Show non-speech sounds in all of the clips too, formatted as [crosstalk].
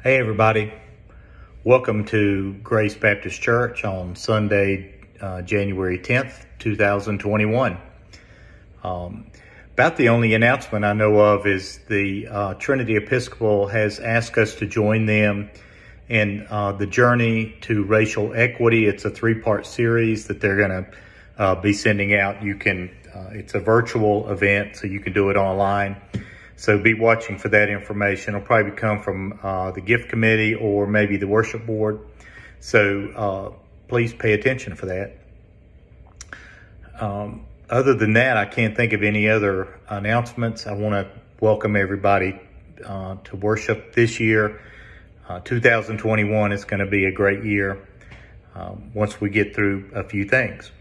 Hey, everybody. Welcome to Grace Baptist Church on Sunday, uh, January 10th, 2021. Um, about the only announcement I know of is the uh, Trinity Episcopal has asked us to join them in uh, the journey to racial equity. It's a three part series that they're going to uh, be sending out. You can, uh, it's a virtual event, so you can do it online. So be watching for that information. It'll probably come from uh, the gift committee or maybe the worship board. So uh, please pay attention for that. Um, other than that, I can't think of any other announcements. I want to welcome everybody uh, to worship this year. Uh, 2021 is going to be a great year um, once we get through a few things.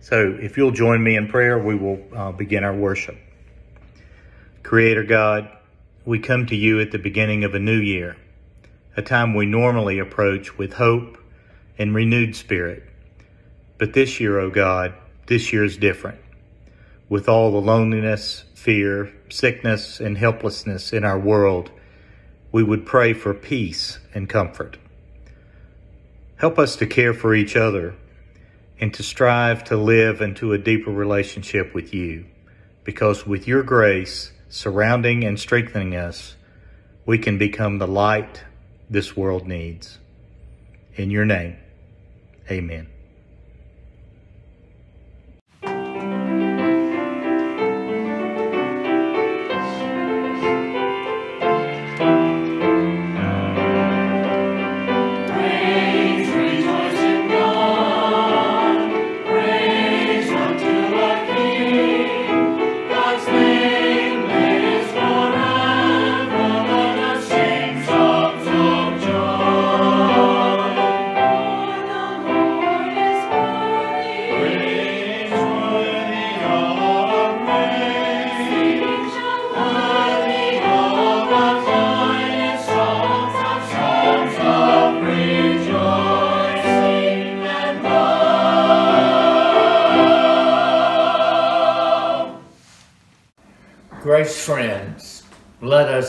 So if you'll join me in prayer, we will uh, begin our worship. Creator God, we come to you at the beginning of a new year, a time we normally approach with hope and renewed spirit. But this year, O oh God, this year is different. With all the loneliness, fear, sickness, and helplessness in our world, we would pray for peace and comfort. Help us to care for each other and to strive to live into a deeper relationship with you, because with your grace, surrounding and strengthening us, we can become the light this world needs. In your name, amen.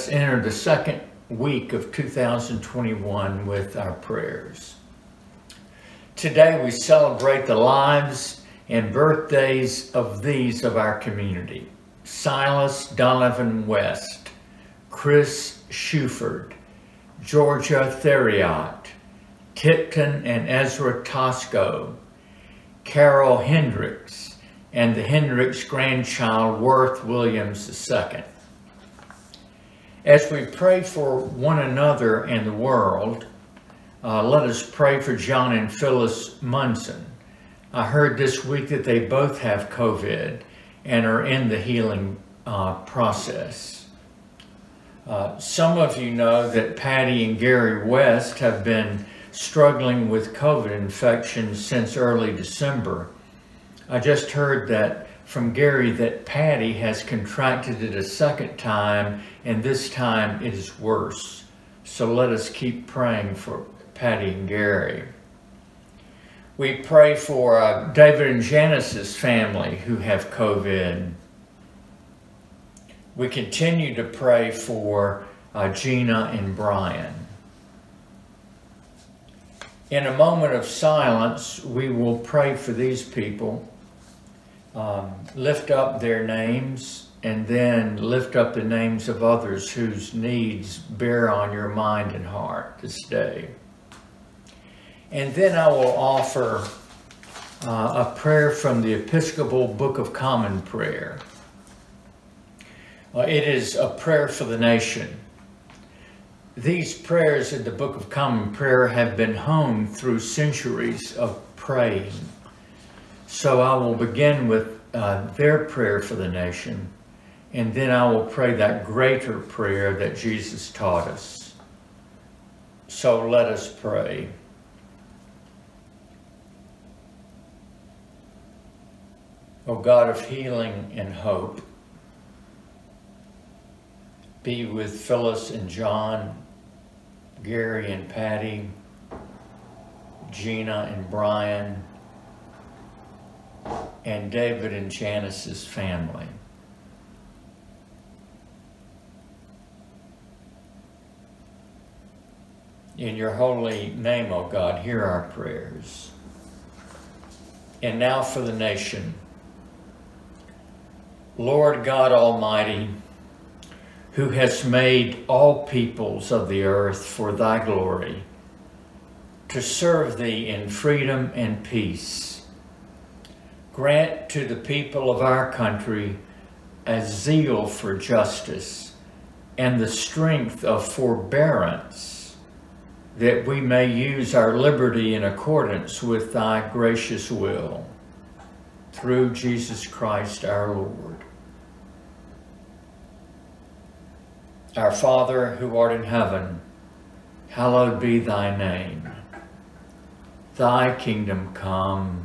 Enter the second week of 2021 with our prayers. Today we celebrate the lives and birthdays of these of our community. Silas Donovan West, Chris Shuford, Georgia Theriot, Tipton and Ezra Tosco, Carol Hendricks, and the Hendricks grandchild, Worth Williams II. As we pray for one another and the world, uh, let us pray for John and Phyllis Munson. I heard this week that they both have COVID and are in the healing uh, process. Uh, some of you know that Patty and Gary West have been struggling with COVID infections since early December I just heard that from Gary that Patty has contracted it a second time and this time it is worse. So let us keep praying for Patty and Gary. We pray for uh, David and Janice's family who have COVID. We continue to pray for uh, Gina and Brian. In a moment of silence, we will pray for these people um, lift up their names and then lift up the names of others whose needs bear on your mind and heart this day. And then I will offer uh, a prayer from the Episcopal Book of Common Prayer. Uh, it is a prayer for the nation. these prayers in the Book of Common Prayer have been honed through centuries of praying. So I will begin with uh, their prayer for the nation, and then I will pray that greater prayer that Jesus taught us. So let us pray. O God of healing and hope, be with Phyllis and John, Gary and Patty, Gina and Brian, and David and Janice's family. In your holy name, O God, hear our prayers. And now for the nation. Lord God Almighty, who has made all peoples of the earth for thy glory, to serve thee in freedom and peace. Grant to the people of our country a zeal for justice and the strength of forbearance, that we may use our liberty in accordance with thy gracious will. Through Jesus Christ our Lord. Our Father, who art in heaven, hallowed be thy name. Thy kingdom come,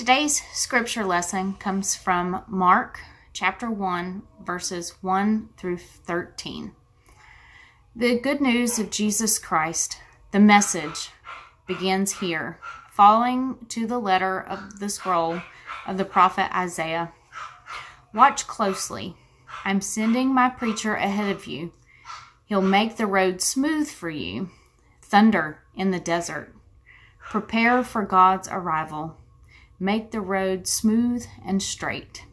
Today's scripture lesson comes from Mark chapter 1, verses 1 through 13. The good news of Jesus Christ, the message, begins here, following to the letter of the scroll of the prophet Isaiah. Watch closely. I'm sending my preacher ahead of you. He'll make the road smooth for you. Thunder in the desert. Prepare for God's arrival make the road smooth and straight.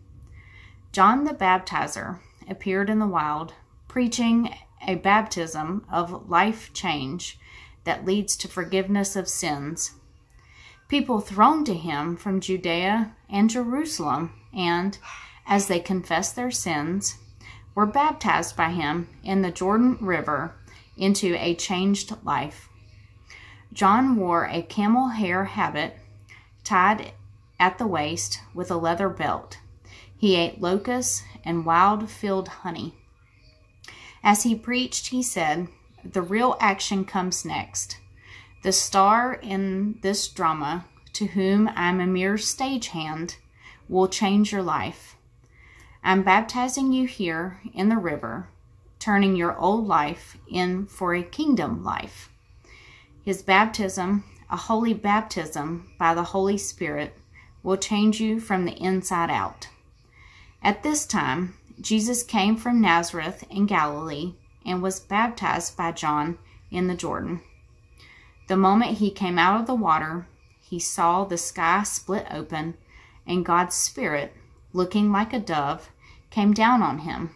John the Baptizer appeared in the wild, preaching a baptism of life change that leads to forgiveness of sins. People thronged to him from Judea and Jerusalem, and, as they confessed their sins, were baptized by him in the Jordan River into a changed life. John wore a camel hair habit tied at the waist with a leather belt. He ate locusts and wild field honey. As he preached, he said, The real action comes next. The star in this drama, to whom I'm a mere stagehand, will change your life. I'm baptizing you here in the river, turning your old life in for a kingdom life. His baptism, a holy baptism by the Holy Spirit, will change you from the inside out. At this time, Jesus came from Nazareth in Galilee and was baptized by John in the Jordan. The moment he came out of the water, he saw the sky split open and God's Spirit, looking like a dove, came down on him.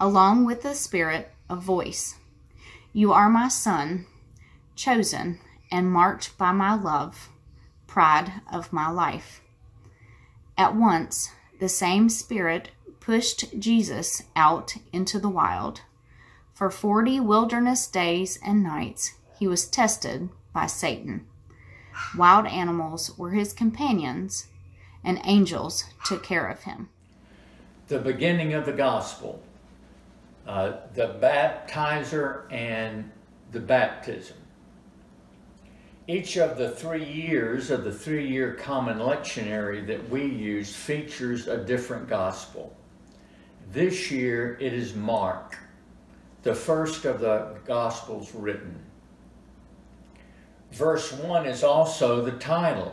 Along with the Spirit, a voice You are my Son, chosen and marked by my love pride of my life. At once, the same Spirit pushed Jesus out into the wild. For forty wilderness days and nights, he was tested by Satan. Wild animals were his companions, and angels took care of him. The beginning of the gospel, uh, the baptizer and the baptism. Each of the three years of the three-year common lectionary that we use features a different gospel. This year it is Mark, the first of the gospels written. Verse 1 is also the title,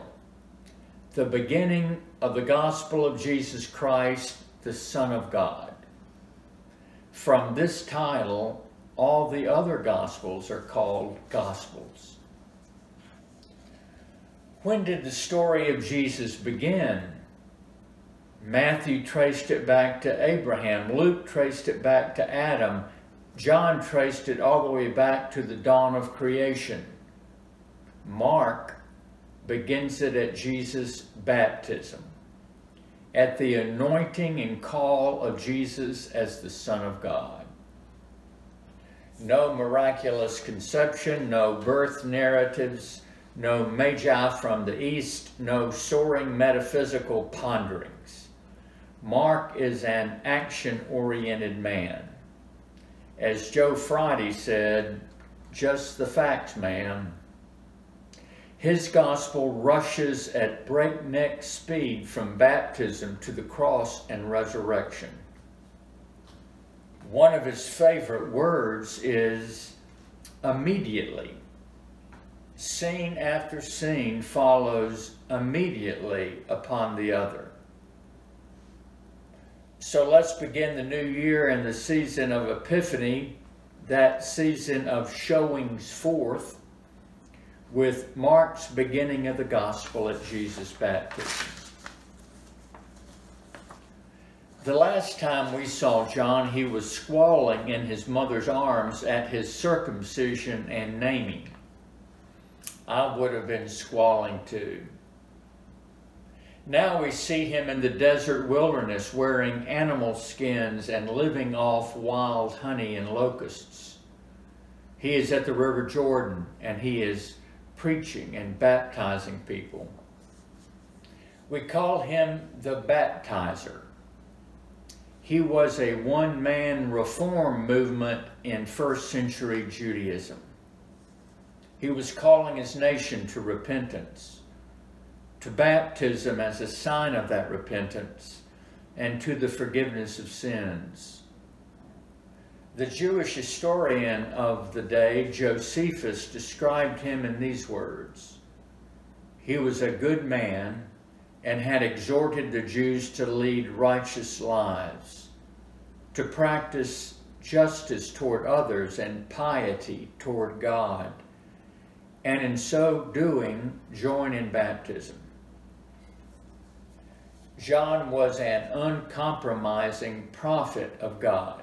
the beginning of the gospel of Jesus Christ, the Son of God. From this title, all the other gospels are called gospels. When did the story of Jesus begin? Matthew traced it back to Abraham. Luke traced it back to Adam. John traced it all the way back to the dawn of creation. Mark begins it at Jesus' baptism, at the anointing and call of Jesus as the Son of God. No miraculous conception, no birth narratives, no magi from the east, no soaring metaphysical ponderings. Mark is an action-oriented man. As Joe Friday said, just the facts, man. His gospel rushes at breakneck speed from baptism to the cross and resurrection. One of his favorite words is immediately scene after scene follows immediately upon the other. So let's begin the new year and the season of Epiphany, that season of showings forth, with Mark's beginning of the gospel at Jesus' baptism. The last time we saw John, he was squalling in his mother's arms at his circumcision and naming. I would have been squalling too. Now we see him in the desert wilderness wearing animal skins and living off wild honey and locusts. He is at the River Jordan and he is preaching and baptizing people. We call him the baptizer. He was a one-man reform movement in first century Judaism. He was calling his nation to repentance. to baptism as a sign of that repentance, and to the forgiveness of sins. The Jewish historian of the day, Josephus, described him in these words He was a good man and had exhorted the Jews to lead righteous lives, to practice justice toward others and piety toward God, and in so doing, join in baptism. John was an uncompromising prophet of God.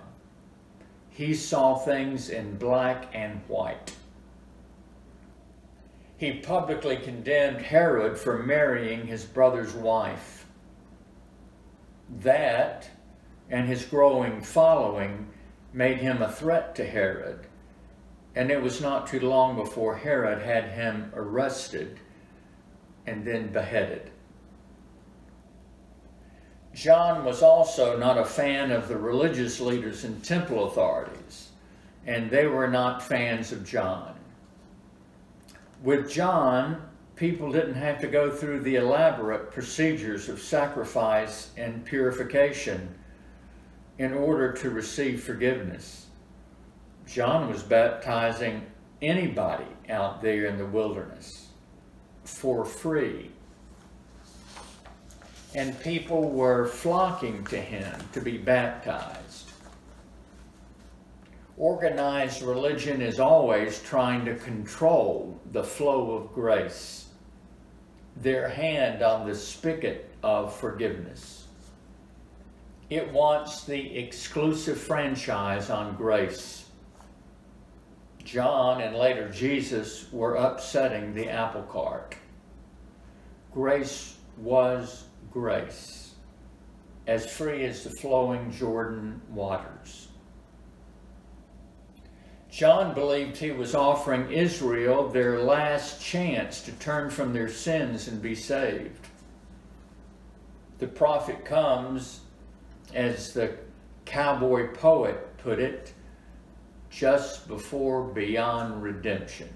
He saw things in black and white. He publicly condemned Herod for marrying his brother's wife. That and his growing following made him a threat to Herod, and it was not too long before Herod had him arrested and then beheaded. John was also not a fan of the religious leaders and temple authorities, and they were not fans of John. With John, people didn't have to go through the elaborate procedures of sacrifice and purification in order to receive forgiveness. John was baptizing anybody out there in the wilderness for free. And people were flocking to him to be baptized. Organized religion is always trying to control the flow of grace, their hand on the spigot of forgiveness. It wants the exclusive franchise on grace. John and later Jesus were upsetting the apple cart. Grace was grace, as free as the flowing Jordan waters. John believed he was offering Israel their last chance to turn from their sins and be saved. The prophet comes as the cowboy poet put it, just before beyond redemption.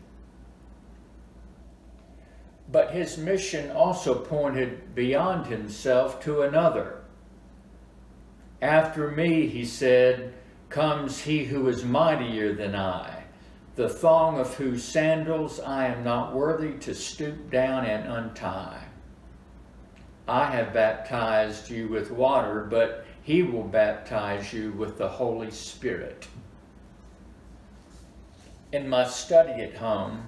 But his mission also pointed beyond himself to another. After me, he said, comes he who is mightier than I, the thong of whose sandals I am not worthy to stoop down and untie. I have baptized you with water, but he will baptize you with the Holy Spirit. In my study at home,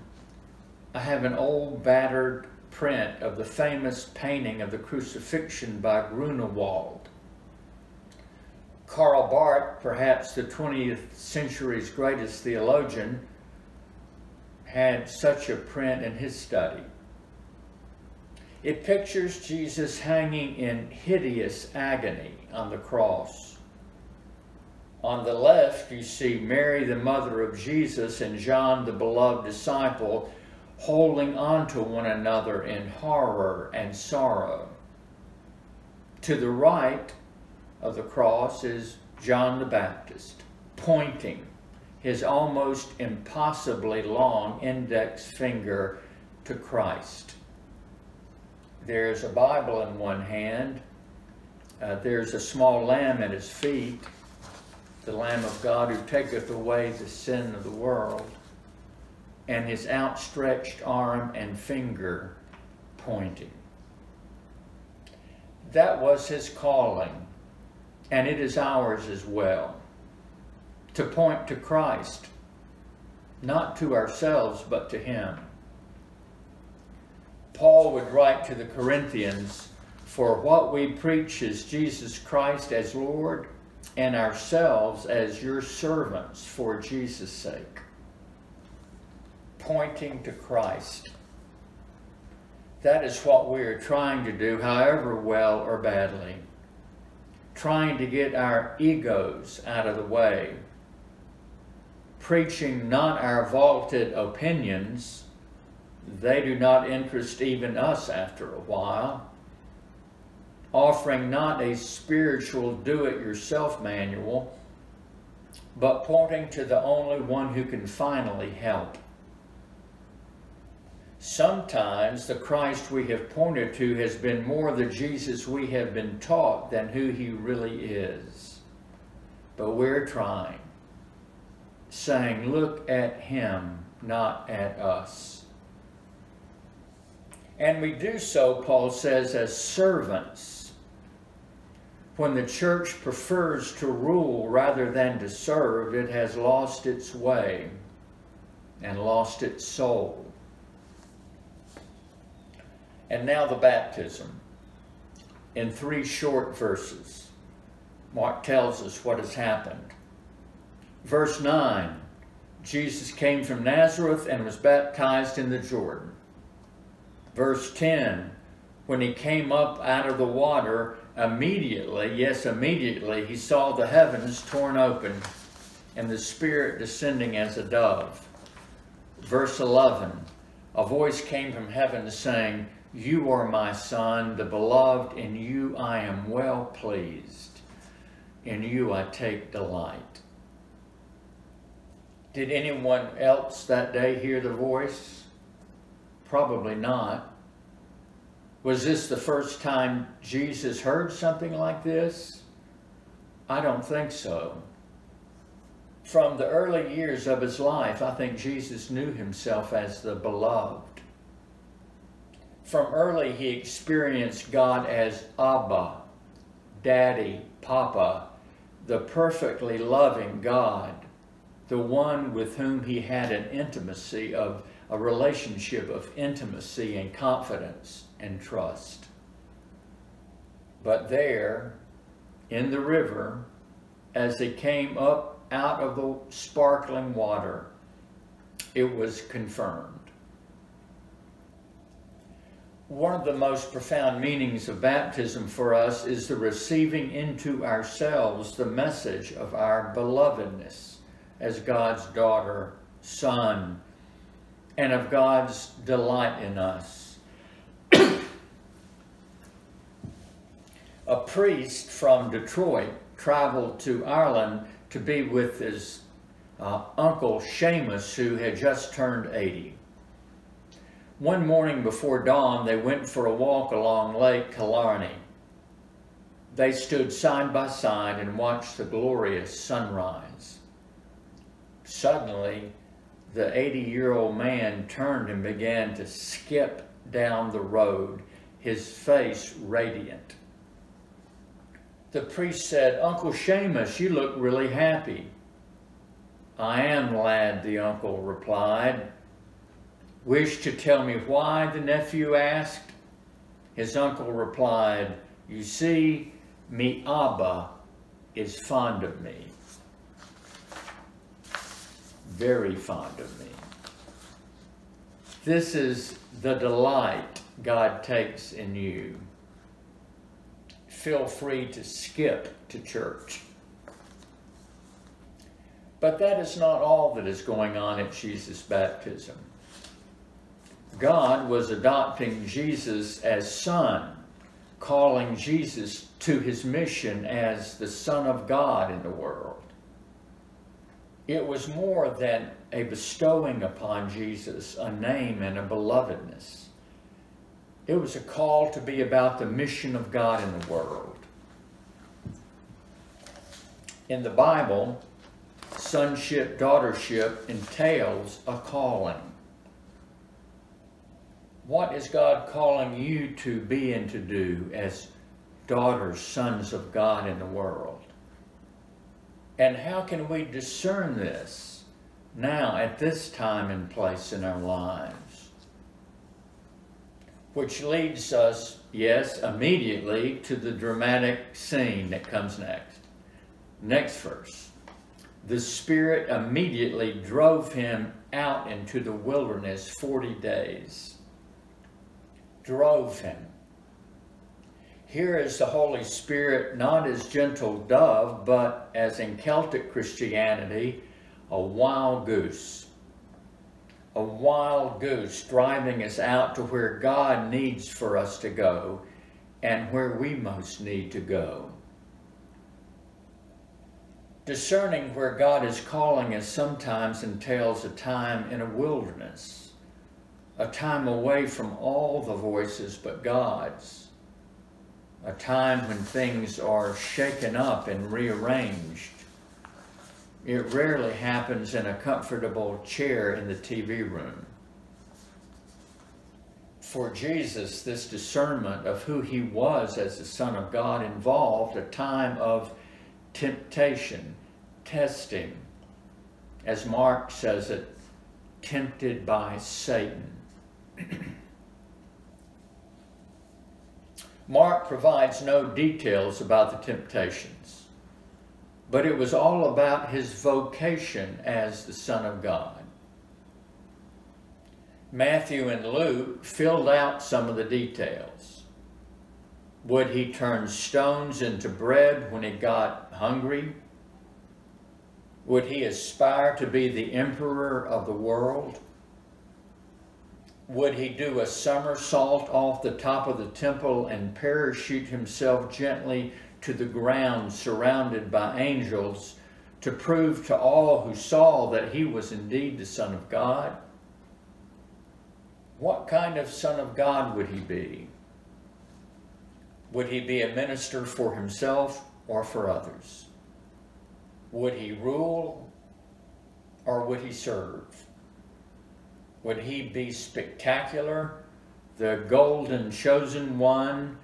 I have an old battered print of the famous painting of the crucifixion by Grunewald. Karl Barth, perhaps the 20th century's greatest theologian, had such a print in his study. It pictures Jesus hanging in hideous agony on the cross. On the left, you see Mary, the mother of Jesus, and John, the beloved disciple, holding on to one another in horror and sorrow. To the right of the cross is John the Baptist, pointing his almost impossibly long index finger to Christ. There's a Bible in one hand. Uh, there's a small lamb at his feet, the Lamb of God who taketh away the sin of the world, and his outstretched arm and finger pointing. That was his calling, and it is ours as well, to point to Christ, not to ourselves, but to him. Paul would write to the Corinthians, For what we preach is Jesus Christ as Lord, and ourselves as your servants for Jesus' sake. Pointing to Christ. That is what we are trying to do, however well or badly. Trying to get our egos out of the way. Preaching not our vaulted opinions, they do not interest even us after a while. Offering not a spiritual do-it-yourself manual, but pointing to the only one who can finally help. Sometimes the Christ we have pointed to has been more the Jesus we have been taught than who he really is. But we're trying, saying, Look at him, not at us. And we do so, Paul says, as servants. When the church prefers to rule rather than to serve, it has lost its way and lost its soul. And now the baptism in three short verses. Mark tells us what has happened. Verse 9 Jesus came from Nazareth and was baptized in the Jordan. Verse 10 When he came up out of the water, immediately, yes, immediately, he saw the heavens torn open and the Spirit descending as a dove. Verse 11 A voice came from heaven saying, you are my son, the beloved, in you I am well pleased. In you I take delight. Did anyone else that day hear the voice? Probably not. Was this the first time Jesus heard something like this? I don't think so. From the early years of his life, I think Jesus knew himself as the beloved from early he experienced God as Abba, Daddy, Papa, the perfectly loving God, the one with whom he had an intimacy of a relationship of intimacy and confidence and trust. But there, in the river, as they came up out of the sparkling water, it was confirmed one of the most profound meanings of baptism for us is the receiving into ourselves the message of our belovedness as God's daughter, son, and of God's delight in us. A priest from Detroit traveled to Ireland to be with his uh, uncle Seamus, who had just turned 80. One morning before dawn, they went for a walk along Lake Killarney. They stood side by side and watched the glorious sunrise. Suddenly, the 80-year-old man turned and began to skip down the road, his face radiant. The priest said, Uncle Seamus, you look really happy. I am, lad, the uncle replied. Wish to tell me why, the nephew asked. His uncle replied, You see, me Abba is fond of me. Very fond of me. This is the delight God takes in you. Feel free to skip to church. But that is not all that is going on at Jesus' baptism. God was adopting Jesus as son, calling Jesus to his mission as the Son of God in the world. It was more than a bestowing upon Jesus a name and a belovedness. It was a call to be about the mission of God in the world. In the Bible, sonship, daughtership entails a calling. What is God calling you to be and to do as daughters, sons of God in the world? And how can we discern this now at this time and place in our lives? Which leads us, yes, immediately to the dramatic scene that comes next. Next verse. The Spirit immediately drove him out into the wilderness 40 days drove him. Here is the Holy Spirit not as gentle dove, but as in Celtic Christianity, a wild goose. A wild goose driving us out to where God needs for us to go and where we most need to go. Discerning where God is calling us sometimes entails a time in a wilderness a time away from all the voices but God's, a time when things are shaken up and rearranged. It rarely happens in a comfortable chair in the TV room. For Jesus, this discernment of who he was as the Son of God involved a time of temptation, testing, as Mark says it, tempted by Satan. [clears throat] Mark provides no details about the temptations, but it was all about his vocation as the Son of God. Matthew and Luke filled out some of the details. Would he turn stones into bread when he got hungry? Would he aspire to be the emperor of the world? Would he do a somersault off the top of the temple and parachute himself gently to the ground surrounded by angels to prove to all who saw that he was indeed the Son of God? What kind of Son of God would he be? Would he be a minister for himself or for others? Would he rule or would he serve? Would he be spectacular, the golden chosen one,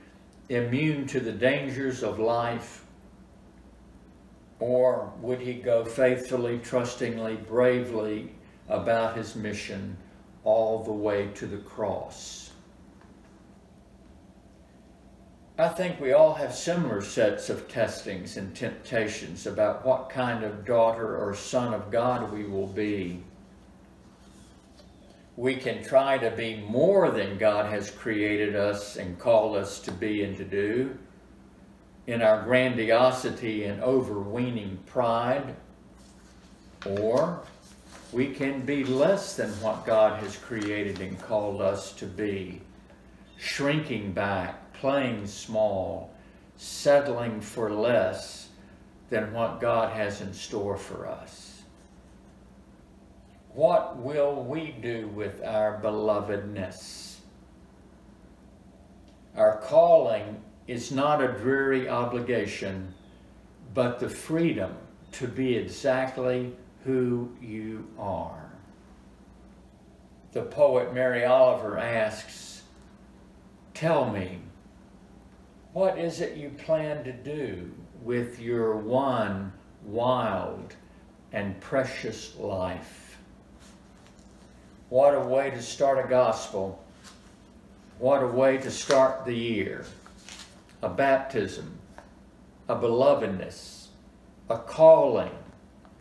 immune to the dangers of life? Or would he go faithfully, trustingly, bravely about his mission all the way to the cross? I think we all have similar sets of testings and temptations about what kind of daughter or son of God we will be. We can try to be more than God has created us and called us to be and to do in our grandiosity and overweening pride, or we can be less than what God has created and called us to be, shrinking back, playing small, settling for less than what God has in store for us. What will we do with our belovedness? Our calling is not a dreary obligation, but the freedom to be exactly who you are. The poet Mary Oliver asks, Tell me, what is it you plan to do with your one wild and precious life? What a way to start a gospel. What a way to start the year. A baptism, a belovedness, a calling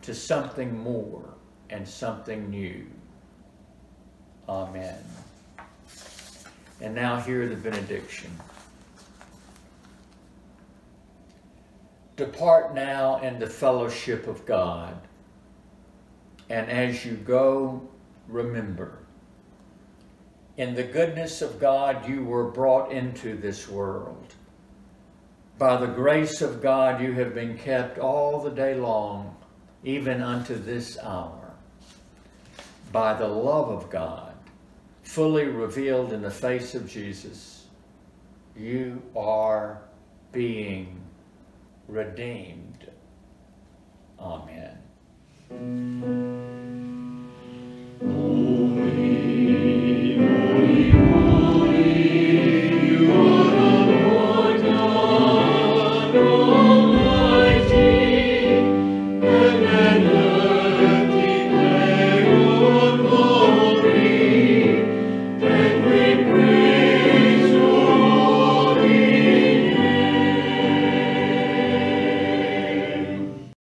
to something more and something new. Amen. And now hear the benediction. Depart now in the fellowship of God, and as you go, remember. In the goodness of God, you were brought into this world. By the grace of God, you have been kept all the day long, even unto this hour. By the love of God, fully revealed in the face of Jesus, you are being redeemed. Amen.